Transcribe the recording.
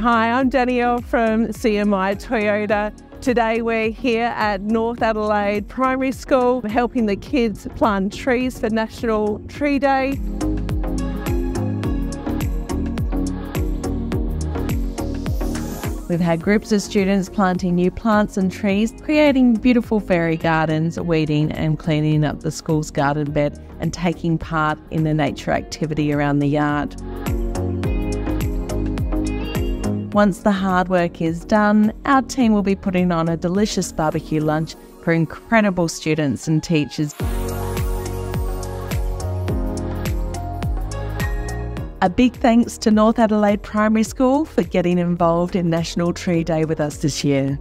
Hi, I'm Danielle from CMI Toyota. Today we're here at North Adelaide Primary School helping the kids plant trees for National Tree Day. We've had groups of students planting new plants and trees, creating beautiful fairy gardens, weeding and cleaning up the school's garden bed, and taking part in the nature activity around the yard. Once the hard work is done, our team will be putting on a delicious barbecue lunch for incredible students and teachers. A big thanks to North Adelaide Primary School for getting involved in National Tree Day with us this year.